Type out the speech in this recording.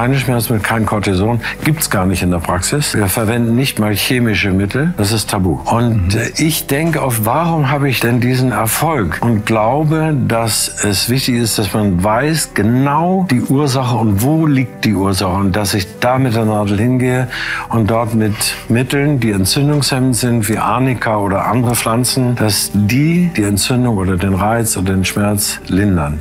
keine Schmerzmittel, kein Cortison. Gibt's gar nicht in der Praxis. Wir verwenden nicht mal chemische Mittel. Das ist tabu. Und mhm. Äh, ich denke oft, warum habe ich denn diesen Erfolg? Und glaube, dass es wichtig ist, dass man weiß genau die Ursache und wo liegt die Ursache. Und dass ich da mit der Nadel hingehe und dort mit Mitteln, die entzündungshemmend sind, wie Arnika oder andere Pflanzen, dass die die Entzündung oder den Reiz oder den Schmerz lindern.